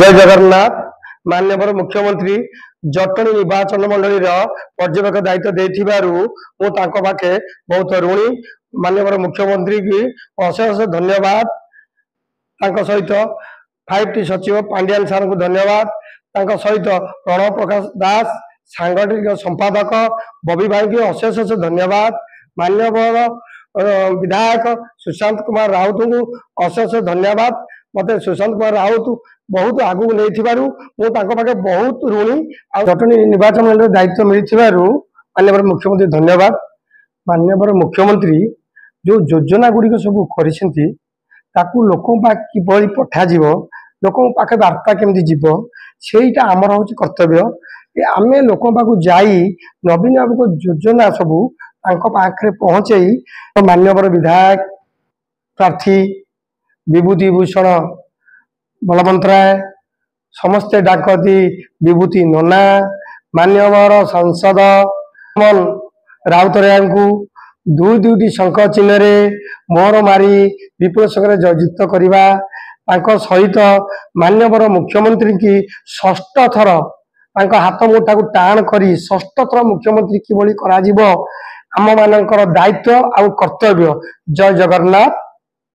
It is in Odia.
ଜୟ ଜଗନ୍ନାଥ ମାନ୍ୟବର ମୁଖ୍ୟମନ୍ତ୍ରୀ ଜଟଣୀ ନିର୍ବାଚନ ମଣ୍ଡଳୀର ପର୍ଯ୍ୟବେକ୍ଷକ ଦାୟିତ୍ୱ ଦେଇଥିବାରୁ ମୁଁ ତାଙ୍କ ପାଖେ ବହୁତ ଋଣୀ। ମାନ୍ୟବର ମୁଖ୍ୟମନ୍ତ୍ରୀ କି ଅଶେଷ ଅଶେଷ ଧନ୍ୟବାଦ। ତାଙ୍କ ସହିତ ଫାଇଭ୍ ଟି ସଚିବ ପାଣ୍ଡିଆନ ସାର୍ଙ୍କୁ ଧନ୍ୟବାଦ। ତାଙ୍କ ସହିତ ପ୍ରଣବ ପ୍ରକାଶ ଦାସ ସାଂଗଠନିକ ସମ୍ପାଦକ ବବି ଭାଇଙ୍କୁ ଅଶେଷ ଅଶେଷ ଧନ୍ୟବାଦ। ମାନ୍ୟବର ଅ, ବିଧାୟକ ସୁଶାନ୍ତ କୁମାର ରାଉତଙ୍କୁ ଅଶେଷ ଅଶେଷ ଧନ୍ୟବାଦ। ମତେ ସୁଶାନ୍ତ କୁମାର ରାଉତ ବହୁତ ଆଗକୁ ନେଇଥିବାରୁ ମୁଁ ତାଙ୍କ ପାଖେ ବହୁତ ଋଣୀ ଆଉ ଜଟଣୀ ନିର୍ବାଚନ ମଣ୍ଡଳୀର ଦାୟିତ୍ୱ ମିଳିଥିବାରୁ ମାନ୍ୟବର ମୁଖ୍ୟମନ୍ତ୍ରୀ ଧନ୍ୟବାଦ। ମାନ୍ୟବର ମୁଖ୍ୟମନ୍ତ୍ରୀ ଯୋଉ ଯୋଜନା ଗୁଡ଼ିକ ସବୁ କରିଛନ୍ତି ତାକୁ ଲୋକଙ୍କ ପାଖେ କିଭଳି ପଠାଯିବ ଲୋକଙ୍କ ପାଖେ ବାର୍ତ୍ତା କେମିତି ଯିବ ସେଇଟା ଆମର ହଉଛି କର୍ତ୍ତବ୍ୟ। ଏ ଆମେ ଲୋକଙ୍କ ପାଖକୁ ଯାଇ ନବୀନ ବାବୁଙ୍କ ଯୋଜନା ସବୁ ତାଙ୍କ ପାଖରେ ପହଞ୍ଚେଇ ମାନ୍ୟବର ବିଧାୟକ ପ୍ରାର୍ଥୀ ବିଭୂତି ଭୂଷଣ ବଳବନ୍ତ ରାୟ ସମସ୍ତେ ଡାକନ୍ତି ବିଭୂତି ନନା ମାନ୍ୟବର ସାଂସଦ ରାଉତରାୟଙ୍କୁ। ଦୁଇ ଦୁଇଟି ଶଙ୍ଖ ଚିହ୍ନରେ ମୋହର ମାରି ବିପୁଳ ସଂଖ୍ୟାରେ ଜୟଯୁକ୍ତ କରିବା। ତାଙ୍କ ସହିତ ମାନ୍ୟବର ମୁଖ୍ୟମନ୍ତ୍ରୀ କି ଷଷ୍ଠ ଥର ତାଙ୍କ ହାତ ମୁଠାକୁ ଟାଣ କରି ଷଷ୍ଠ ଥର ମୁଖ୍ୟମନ୍ତ୍ରୀ କିଭଳି କରାଯିବ? ଆମମାନଙ୍କର ଦାୟିତ୍ୱ ଆଉ କର୍ତ୍ତବ୍ୟ। ଜୟ ଜଗନ୍ନାଥ।